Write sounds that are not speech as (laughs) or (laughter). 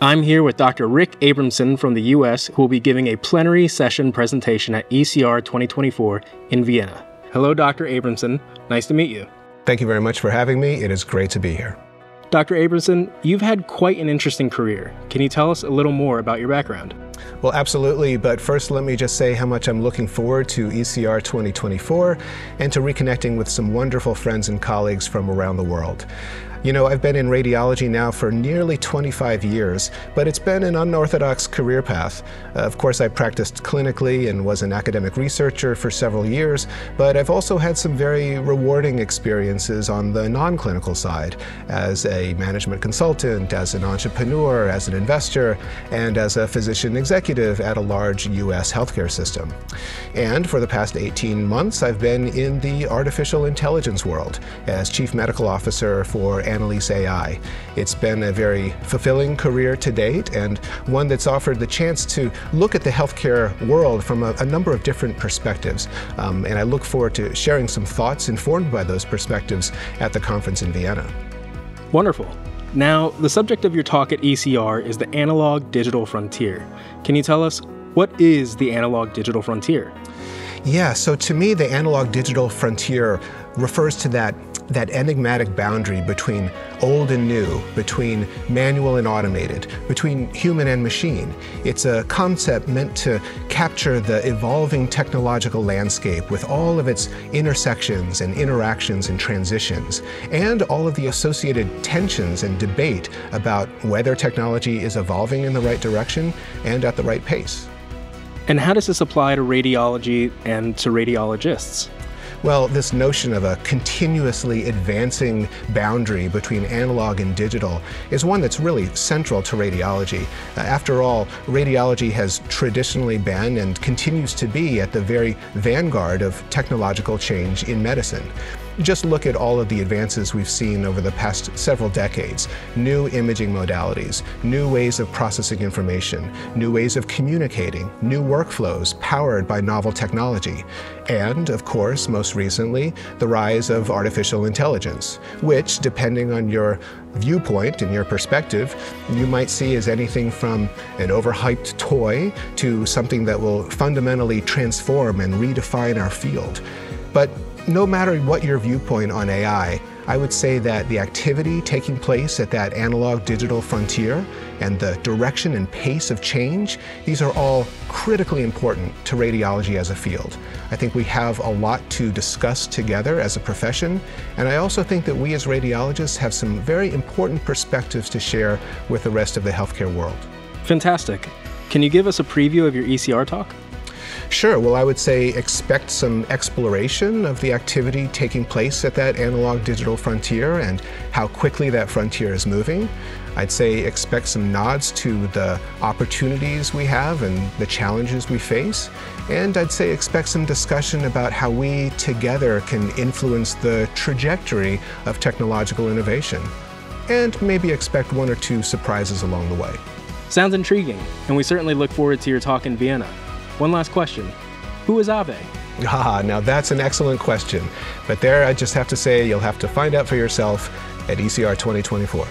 I'm here with Dr. Rick Abramson from the US, who will be giving a plenary session presentation at ECR 2024 in Vienna. Hello, Dr. Abramson. Nice to meet you. Thank you very much for having me. It is great to be here. Dr. Abramson, you've had quite an interesting career. Can you tell us a little more about your background? Well, absolutely. But first, let me just say how much I'm looking forward to ECR 2024 and to reconnecting with some wonderful friends and colleagues from around the world. You know, I've been in radiology now for nearly 25 years, but it's been an unorthodox career path. Uh, of course, I practiced clinically and was an academic researcher for several years, but I've also had some very rewarding experiences on the non-clinical side as a management consultant, as an entrepreneur, as an investor, and as a physician executive at a large US healthcare system. And for the past 18 months, I've been in the artificial intelligence world as chief medical officer for Annalise AI. It's been a very fulfilling career to date and one that's offered the chance to look at the healthcare world from a, a number of different perspectives. Um, and I look forward to sharing some thoughts informed by those perspectives at the conference in Vienna. Wonderful. Now, the subject of your talk at ECR is the analog digital frontier. Can you tell us what is the analog digital frontier? Yeah, so to me, the analog digital frontier refers to that that enigmatic boundary between old and new, between manual and automated, between human and machine. It's a concept meant to capture the evolving technological landscape with all of its intersections and interactions and transitions, and all of the associated tensions and debate about whether technology is evolving in the right direction and at the right pace. And how does this apply to radiology and to radiologists? Well, this notion of a continuously advancing boundary between analog and digital is one that's really central to radiology. Uh, after all, radiology has traditionally been and continues to be at the very vanguard of technological change in medicine. Just look at all of the advances we've seen over the past several decades. New imaging modalities, new ways of processing information, new ways of communicating, new workflows powered by novel technology. And, of course, most recently, the rise of artificial intelligence, which, depending on your viewpoint and your perspective, you might see as anything from an overhyped toy to something that will fundamentally transform and redefine our field. But no matter what your viewpoint on AI, I would say that the activity taking place at that analog digital frontier and the direction and pace of change, these are all critically important to radiology as a field. I think we have a lot to discuss together as a profession, and I also think that we as radiologists have some very important perspectives to share with the rest of the healthcare world. Fantastic. Can you give us a preview of your ECR talk? Sure. Well, I would say expect some exploration of the activity taking place at that analog digital frontier and how quickly that frontier is moving. I'd say expect some nods to the opportunities we have and the challenges we face. And I'd say expect some discussion about how we together can influence the trajectory of technological innovation. And maybe expect one or two surprises along the way. Sounds intriguing, and we certainly look forward to your talk in Vienna. One last question Who is Ave? (laughs) Ah, now that's an excellent question. But there I just have to say you'll have to find out for yourself at ECR 2024.